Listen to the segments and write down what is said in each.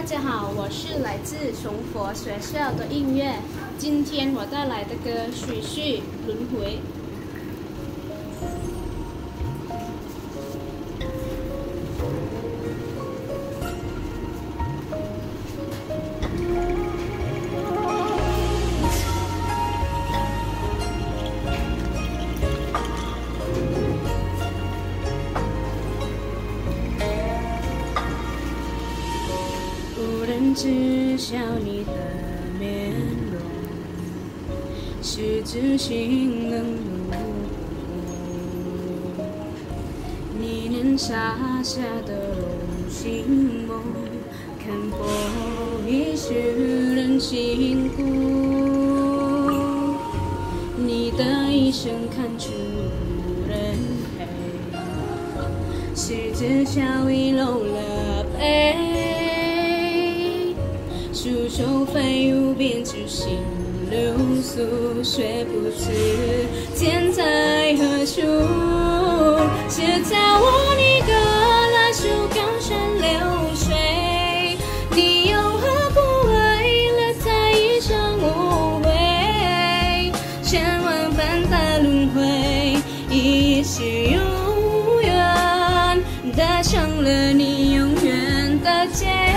大家好，我是来自崇佛学校的音乐。今天我带来的歌《许续轮回》。知晓你的面容，是知心冷落。你年傻下的龙心梦，看破一世人情故。你的一生看出人黑，是知晓遗漏了悲。数手飞舞，编织心流苏，却不知天在何处。写在我你的来书，高山流水，你又何苦为了在一生误会？千万般的轮回，一世有缘，达成了你永远的结。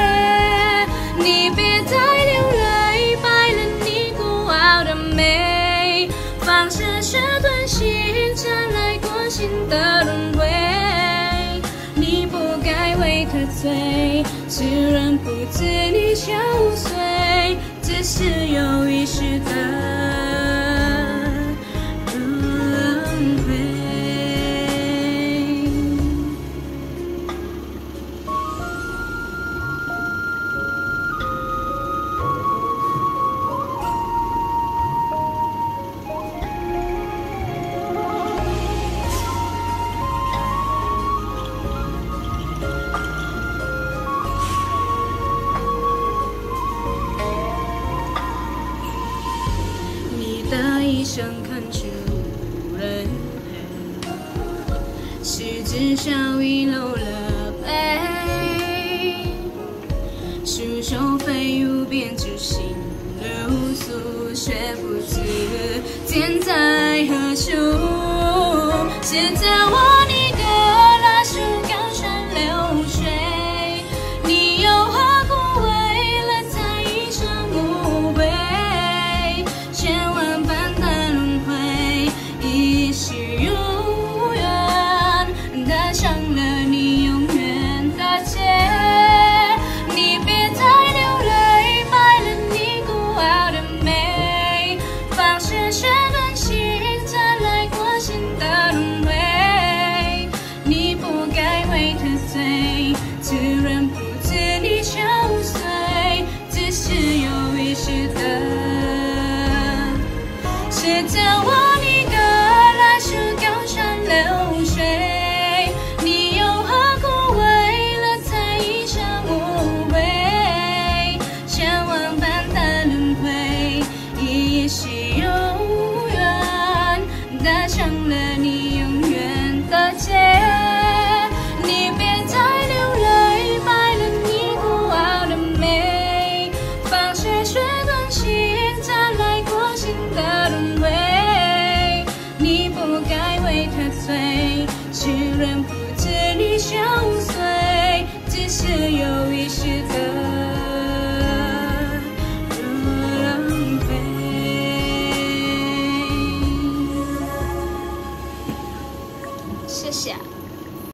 可醉，虽然不知你憔悴，只是有一时的。一生看出人黑，是知晓遗漏了悲。书手飞舞，编织心流苏，却不知天在何处。写在不